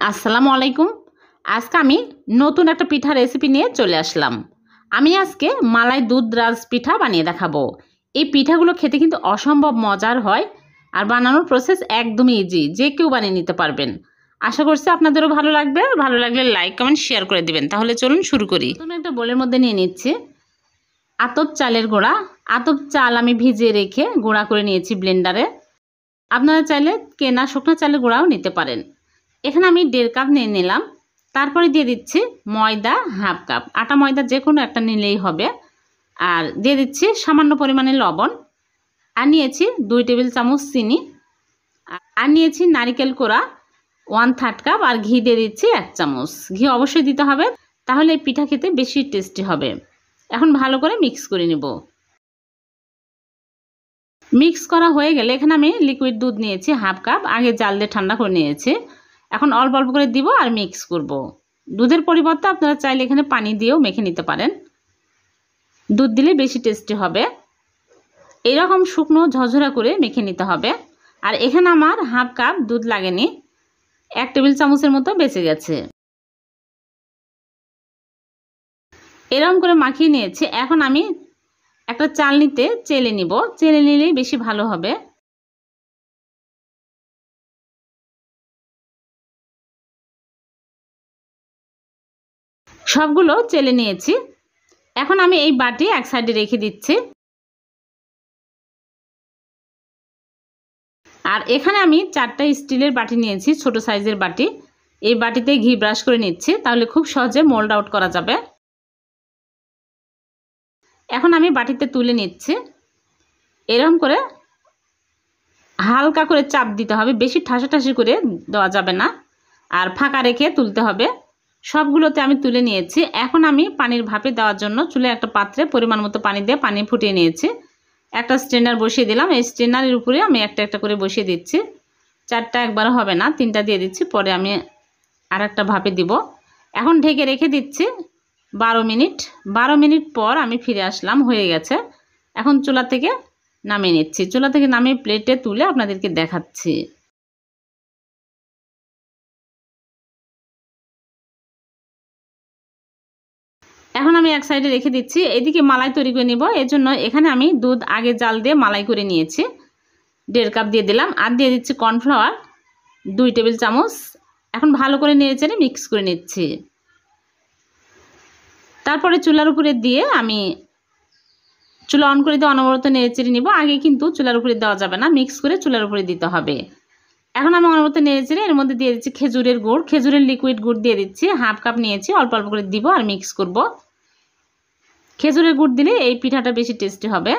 আসসালামু আলাইকুম। আজকে আমি নতুন একটা পিঠা রেসিপি নিয়ে চলে আসলাম। আমি আজকে মালাই দুধ রাজ পিঠা বানিয়ে দেখাবো। এই পিঠাগুলো খেতে কিন্তু অসম্ভব মজার হয় আর বানানোর প্রসেস একদমই ইজি যে কেউ বানিয়ে নিতে পারবেন। আশা করছি আপনাদেরও ভালো লাগবে। ভালো লাগলে লাইক কমেন্ট শেয়ার করে দিবেন। তাহলে চলুন শুরু করি। প্রথমে একটা বোলের মধ্যে নিয়ে নিচ্ছি। আতপ চালের গোড়া। আতপ চাল আমি ভিজিয়ে রেখে গুঁড়া করে নিয়েছি ব্লেন্ডারে আপনারা চাইলে কেনা শুকনো চালের গুঁড়াও নিতে পারেন। এখানে আমি দেড় কাপ নিয়ে নিলাম। তারপরে দিয়ে দিচ্ছি ময়দা হাফ কাপ। আটা ময়দা যে কোনো একটা নিলেই হবে। আর দিয়ে দিচ্ছি সামান্য পরিমাণে লবণ। আর নিয়েছি দুই টেবিল চামচ চিনি। আর নিয়েছি নারিকেল কোড়া। One third cup. আর ঘি দিয়ে দিচ্ছি এক চামচ। ঘি অবশ্যই দিতে হবে। তাহলে এই পিঠা খেতে বেশি টেস্টি হবে। এখন ভালো করে মিক্স করে নেব। মিক্স করা হয়ে গেলে এখানে আমি লিকুইড দুধ নিয়েছি হাফ কাপ। আগে জাল দিয়ে ঠান্ডা করে নিয়েছি। এখন অল্প অল্প করে দিব আর মিক্স করব। দুধের পরিবর্তে আপনারা চাইলে এখানে পানি দিয়েও মেখে নিতে পারেন। দুধ দিলে বেশি টেস্টি হবে। এরকম শুকনো ঝরঝরা করে মেখে নিতে হবে। আর এখানে আমার হাফ কাপ দুধ লাগেনি। এক টেবিল চামচের মতো বেঁচে গেছে। এরকম করে মাখিয়ে নিয়েছি। এখন আমি একটা চালনিতে চেলে নিব। চেলে নিলেই বেশি ভালো হবে। সবগুলো চেলে নিয়েছি। এখন আমি এই বাটি এক সাইডে রেখে দিচ্ছি। আর এখানে আমি চারটা স্টিলের বাটি নিয়েছি, ছোট সাইজের বাটি। এই বাটিতে ঘি ব্রাশ করে নিচ্ছি, তাহলে খুব সহজে মোল্ড আউট করা যাবে। এখন আমি বাটিতে তুলে নিচ্ছি। এরকম করে হালকা করে চাপ দিতে হবে, বেশি ঠাসাঠাসি করে দেওয়া যাবে না। আর ফাঁকা রেখে তুলতে হবে। সবগুলোতে আমি তুলে নিয়েছি। এখন আমি পানির ভাপে দেওয়ার জন্য চুলে একটা পাত্রে পরিমাণ মতো পানি দিয়ে পানি ফুটিয়ে নিয়েছি। একটা স্ট্রেনার বসিয়ে দিলাম। এই স্ট্রেনারের উপরে আমি একটা একটা করে বসিয়ে দিচ্ছি। চারটা একবার হবে না, তিনটা দিয়ে দিচ্ছি। পরে আমি আর একটা ভাপে দিব। এখন ঢেকে রেখে দিচ্ছি বারো মিনিট। বারো মিনিট পর আমি ফিরে আসলাম, হয়ে গেছে। এখন চুলা থেকে নামিয়ে নিচ্ছি। চুলা থেকে নামিয়ে প্লেটে তুলে আপনাদেরকে দেখাচ্ছি। এখন আমি এক সাইডে রেখে দিচ্ছি। এদিকে মালাই তৈরি করে নিব। এর জন্য এখানে আমি দুধ আগে জাল দিয়ে মালাই করে নিয়েছি। দেড় কাপ দিয়ে দিলাম। আর দিয়ে দিচ্ছি কর্নফ্লাওয়ার, দুই টেবিল চামচ। এখন ভালো করে নেড়ে চেড়ে মিক্স করে নিচ্ছি। তারপরে চুলার উপরে দিয়ে আমি চুলা অন করে দিয়ে অনবরত নেড়ে চেড়ে নিব। আগে কিন্তু চুলার উপরে দেওয়া যাবে না। মিক্স করে চুলার উপরে দিতে হবে। এখন আমি নেড়ে চেড়ে এর মধ্যে দিয়ে দিচ্ছি খেজুরের গুড়। খেজুরের লিকুইড গুড় দিয়ে দিচ্ছি। হাফ কাপ নিয়েছি। অল্প অল্প করে দিব আর মিক্স করব। খেজুরের গুড় দিলে এই পিঠাটা বেশি টেস্টি হবে।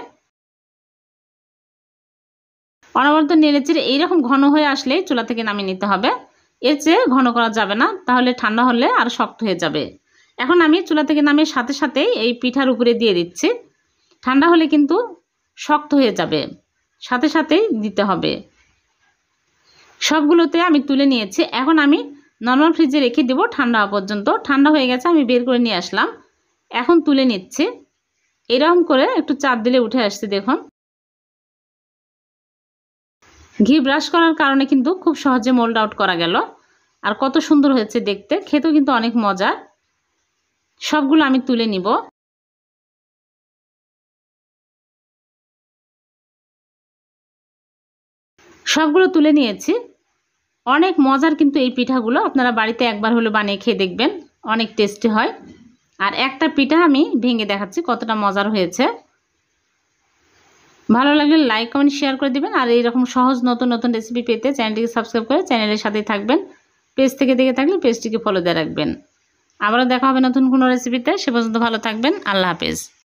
অনবরত নেড়ে চেড়ে এইরকম ঘন হয়ে আসলে চুলা থেকে নামিয়ে নিতে হবে। এর চেয়ে ঘন করা যাবে না। তাহলে ঠান্ডা হলে আর শক্ত হয়ে যাবে। এখন আমি চুলা থেকে নামিয়ে সাথে সাথেই এই পিঠার উপরে দিয়ে দিচ্ছি। ঠান্ডা হলে কিন্তু শক্ত হয়ে যাবে। সাথে সাথেই দিতে হবে। সবগুলোতে আমি তুলে নিয়েছি। এখন আমি নর্মাল ফ্রিজে রেখে দেবো ঠান্ডা হওয়া পর্যন্ত। ঠান্ডা হয়ে গেছে, আমি বের করে নিয়ে আসলাম। এখন তুলে নিচ্ছি। এরকম করে একটু চাপ দিলে উঠে আসছে, দেখুন। ঘি ব্রাশ করার কারণে কিন্তু খুব সহজে মোল্ড আউট করা গেল। আর কত সুন্দর হয়েছে দেখতে। খেতেও কিন্তু অনেক মজা সবগুলো আমি তুলে নিব। সবগুলো তুলে নিয়েছি। অনেক মজার কিন্তু এই পিঠাগুলো আপনারা বাড়িতে একবার হলে বানিয়ে খেয়ে দেখবেন, অনেক টেস্টি হয়। আর একটা পিঠা আমি ভেঙে দেখাচ্ছি কতটা মজার হয়েছে। ভালো লাগলে লাইক কমেন্ট শেয়ার করে দিবেন। আর এইরকম সহজ নতুন নতুন রেসিপি পেতে চ্যানেলটিকে সাবস্ক্রাইব করে চ্যানেলের সাথেই থাকবেন। পেজ থেকে দেখে থাকলে পেজটিকে ফলো দিয়ে রাখবেন। আবারও দেখা হবে নতুন কোনো রেসিপিতে সে পর্যন্ত ভালো থাকবেন। আল্লাহ হাফেজ।